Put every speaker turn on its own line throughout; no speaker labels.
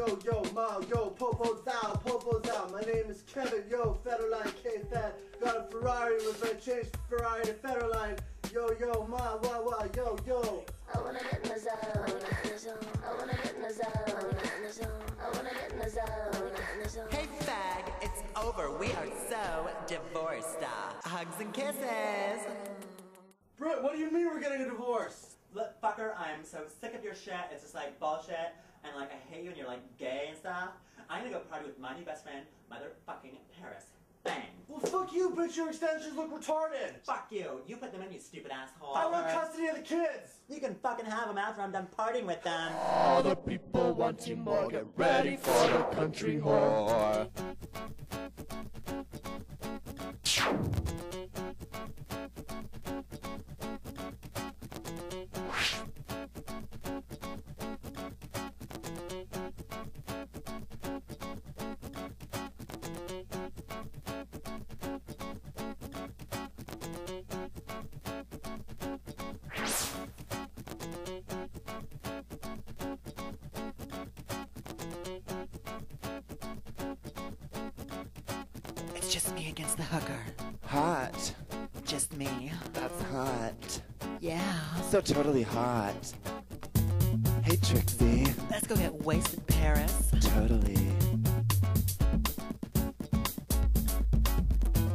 yo, yo, ma, yo, popo's out, popo's out. My name is Kevin, yo, Federline, K-Fed. Got a Ferrari with a changed Ferrari to Federline. Yo, yo, ma, wah, wah, yo, yo.
I wanna get in the zone. I wanna get in the zone. I wanna get in the zone. I wanna get in the zone. I wanna get in the zone. I wanna get in the zone.
Hey fag, it's over. We are so divorced. Uh, hugs and kisses.
Britt, what do you mean we're getting a divorce?
Look, fucker, I'm so sick of your shit. It's just like bullshit. And like, I you and you're like gay and stuff. I'm gonna go party with my new best friend, motherfucking Paris. Thang.
Well, fuck you, bitch. Your extensions look retarded.
Fuck you. You put them in, you stupid asshole.
I want custody of the kids.
You can fucking have them after I'm done partying with them.
All the people wanting more, get ready for the country whore.
Just me against the hooker.
Hot.
Just me.
That's hot.
Yeah.
So totally hot. Hey Trixie.
Let's go get wasted, Paris.
Totally.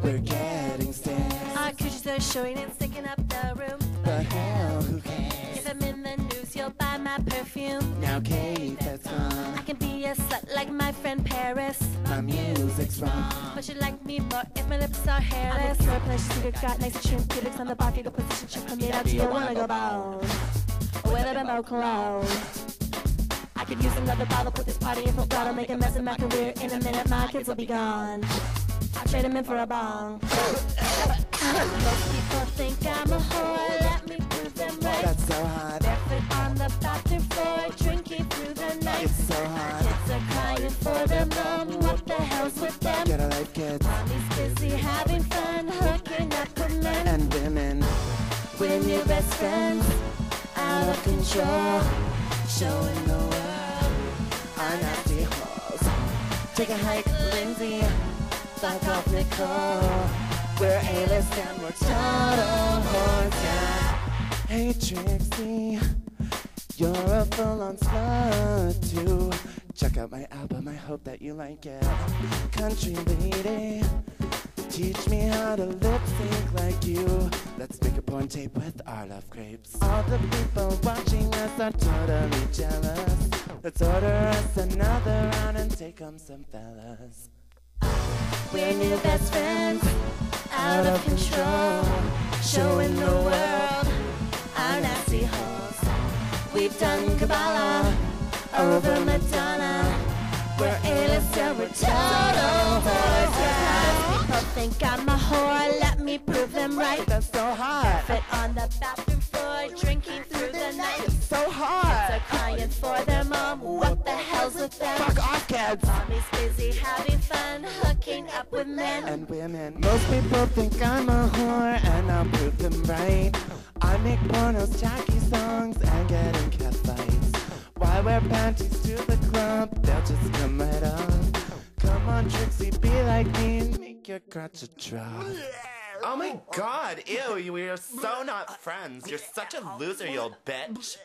We're getting stairs.
Our creatures are showing and sticking up the room.
But hell, who cares? If?
I'm in the news, you'll buy my perfume.
Now Kate,
My
music's wrong.
But you like me more if my lips are hairless. Pure pleasure seeker, got nice trim, cubics on the body, the position, she from me out to you wanna go bone. With a bimbo cologne. I could use another bottle, put this party in full throttle, make a mess of my career. In a minute, my kids will be gone. I trade them in for a bong. Most people think I'm a whore, let me prove them right.
That's so hot. Get a life, kids.
Mommy's busy having fun, hooking up with men.
And women.
When your best friends out of control, showing the world
Our nasty hoes. Take a hike, Lindsay.
fuck off Nicole.
We're A-list and we're total whores, yeah. Hey Trixie, you're a full-on slut too. Check out my album, I hope that you like it. Country lady, teach me how to lip sync like you. Let's make a porn tape with our love grapes. All the people watching us are totally jealous. Let's order us another round and take 'em some fellas.
We're new best friends, out of control, showing the world our nasty holes. We've done Kabbalah over Madonna. We're A-list and we're total whores. Yeah. People think I'm a whore, let me prove them right.
That's so hot.
Fit on the bathroom floor, drinking through the night.
It's so
They're crying for their mom. What the hell's with them?
Fuck off, kids.
Mommy's busy having fun, hooking up with men.
and women. Most people think I'm a whore, and I'll prove them right. I make pornos, tacky songs, and get in cat fights. Wear panties to the club? They'll just come right up. Come on, Trixie, be like me make your crotch a drop.
Oh my god, ew, we are so not friends. You're such a loser, you old bitch.